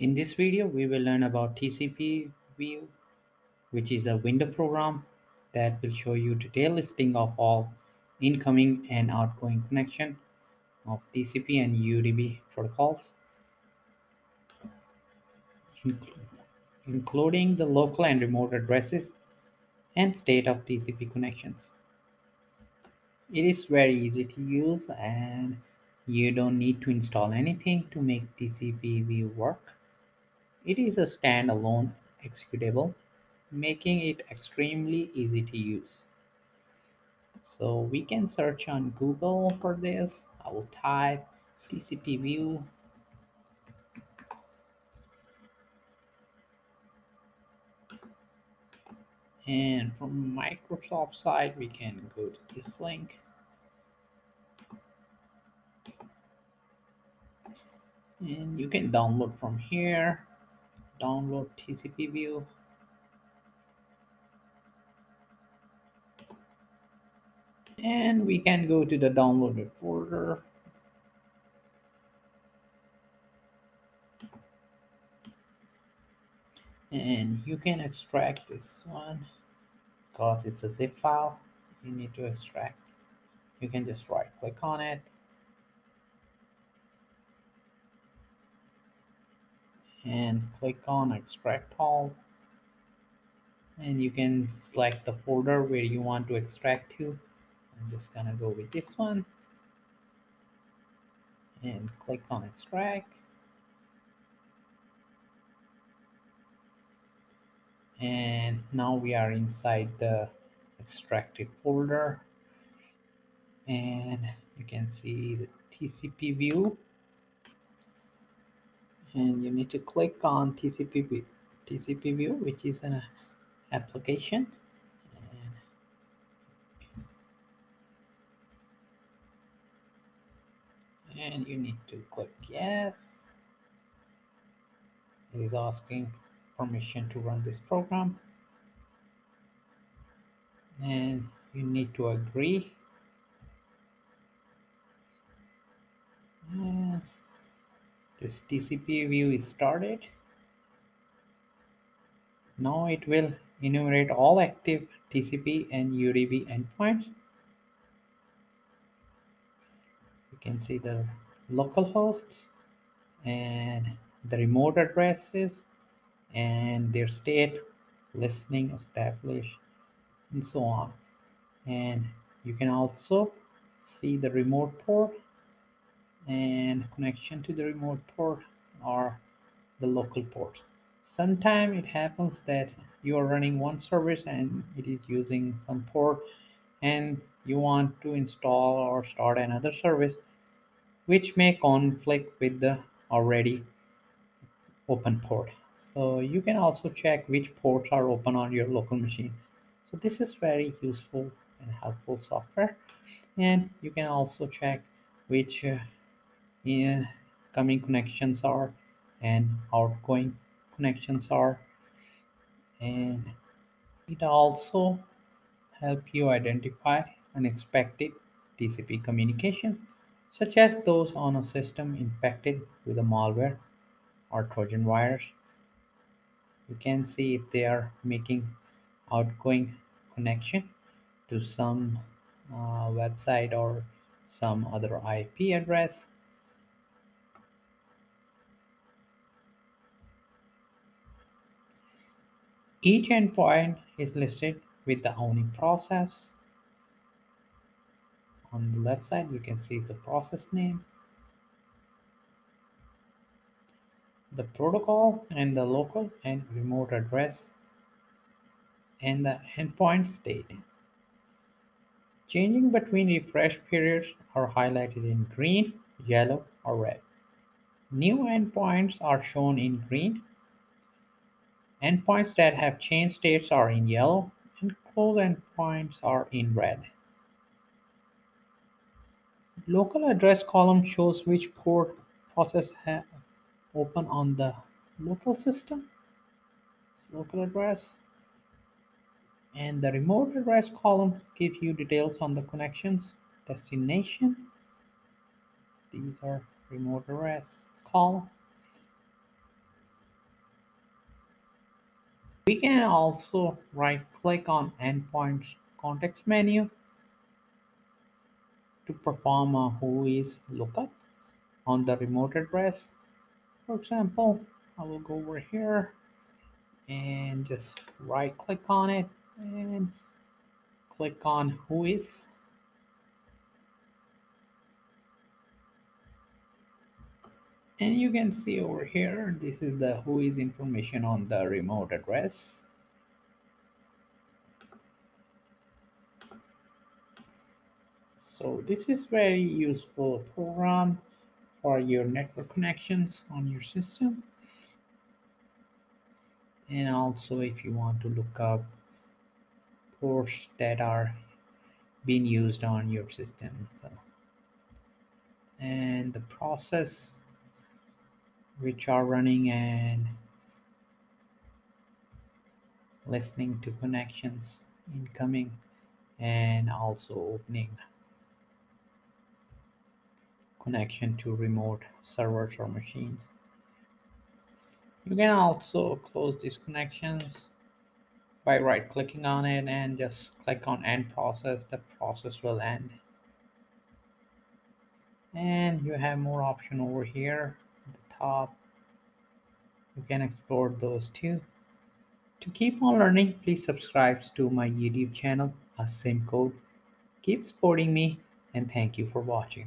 In this video, we will learn about TCP view, which is a window program that will show you detailed listing of all incoming and outgoing connection of TCP and UDP protocols, including the local and remote addresses and state of TCP connections. It is very easy to use and you don't need to install anything to make TCP view work. It is a standalone executable, making it extremely easy to use. So we can search on Google for this. I will type TCP view. And from Microsoft side, we can go to this link. And you can download from here download TCP view. And we can go to the downloaded folder. And you can extract this one because it's a zip file you need to extract. You can just right click on it and click on extract all. And you can select the folder where you want to extract to. I'm just gonna go with this one. And click on extract. And now we are inside the extracted folder. And you can see the TCP view and you need to click on TCP view, TCP view which is an application. And, you need to click yes. It is asking permission to run this program. And you need to agree. And this TCP view is started. Now it will enumerate all active TCP and UDP endpoints. You can see the local hosts and the remote addresses and their state, listening, established, and so on. And you can also see the remote port and connection to the remote port or the local port. Sometimes it happens that you are running one service and it is using some port and you want to install or start another service which may conflict with the already open port. So you can also check which ports are open on your local machine. So this is very useful and helpful software. And you can also check which uh, incoming connections are and outgoing connections are and it also help you identify unexpected TCP communications such as those on a system infected with a malware or Trojan virus. You can see if they are making outgoing connection to some uh, website or some other IP address Each endpoint is listed with the owning process. On the left side, you can see the process name, the protocol and the local and remote address, and the endpoint state. Changing between refresh periods are highlighted in green, yellow, or red. New endpoints are shown in green Endpoints that have changed states are in yellow, and closed endpoints are in red. Local address column shows which port process have open on the local system, local address. And the remote address column gives you details on the connections, destination. These are remote address column We can also right click on endpoints context menu to perform a whois lookup on the remote address. For example, I will go over here and just right click on it and click on whois and you can see over here this is the whois information on the remote address. So this is very useful program for your network connections on your system. And also if you want to look up ports that are being used on your system so. And the process which are running and listening to connections incoming and also opening connection to remote servers or machines. You can also close these connections by right clicking on it and just click on end process. The process will end. And you have more option over here you can explore those too. To keep on learning please subscribe to my youtube channel Asim Code. Keep supporting me and thank you for watching